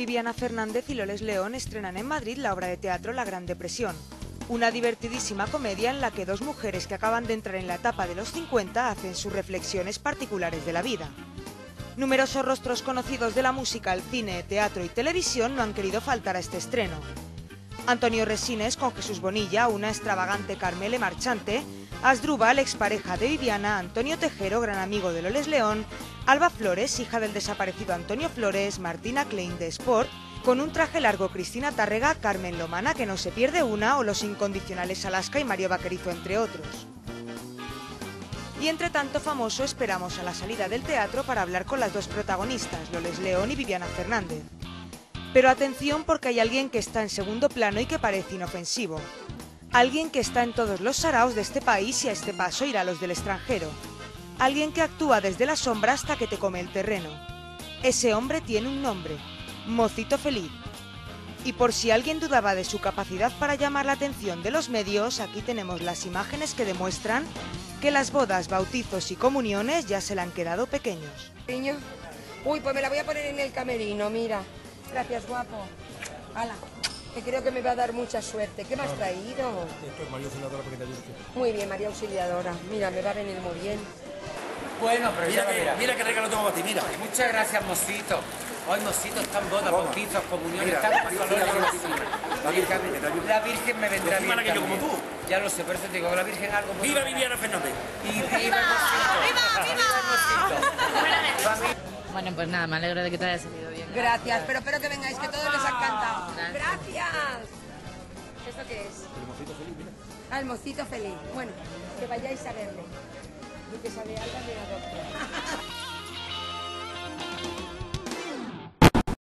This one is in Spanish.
Viviana Fernández y Loles León estrenan en Madrid la obra de teatro La Gran Depresión, una divertidísima comedia en la que dos mujeres que acaban de entrar en la etapa de los 50 hacen sus reflexiones particulares de la vida. Numerosos rostros conocidos de la música, el cine, teatro y televisión no han querido faltar a este estreno. Antonio Resines con Jesús Bonilla, una extravagante Carmele Marchante, Asdrúbal, expareja de Viviana, Antonio Tejero, gran amigo de Loles León, Alba Flores, hija del desaparecido Antonio Flores, Martina Klein de Sport, con un traje largo Cristina Tárrega, Carmen Lomana, que no se pierde una, o los incondicionales Alaska y Mario Vaquerizo, entre otros. Y entre tanto famoso esperamos a la salida del teatro para hablar con las dos protagonistas, Loles León y Viviana Fernández. Pero atención porque hay alguien que está en segundo plano y que parece inofensivo. Alguien que está en todos los saraos de este país y a este paso irá a los del extranjero. Alguien que actúa desde la sombra hasta que te come el terreno. Ese hombre tiene un nombre, Mocito Feliz. Y por si alguien dudaba de su capacidad para llamar la atención de los medios, aquí tenemos las imágenes que demuestran que las bodas, bautizos y comuniones ya se le han quedado pequeños. Niño. Uy, pues me la voy a poner en el camerino, mira. Gracias, guapo. Hala que creo que me va a dar mucha suerte. ¿Qué me has traído? Esto es María Auxiliadora Pequeña Virgen. Muy bien, María Auxiliadora. Mira, me va a venir muy bien. Bueno, pero Mira ya que, verás. mira qué regalo tengo para ti, mira. Muchas gracias, mocito. Hoy, mocito, están bodas, bautizos, comuniones, Mira, están encima. La Virgen, que me vendrá bien que yo como tú. Ya lo sé, por eso te digo que la Virgen algo bueno ¡Viva. Viviana Fernández! Y viva. ¡Viva, viva! viva! Bueno, pues nada, me alegro de que te haya salido bien. Gracias, pero espero que vengáis, que todos les ha encantado. Gracias. Gracias. ¿Esto qué es? El mocito feliz, mira. Ah, el mocito feliz. Bueno, que vayáis a verle. Duquesa de Alba de Adopta.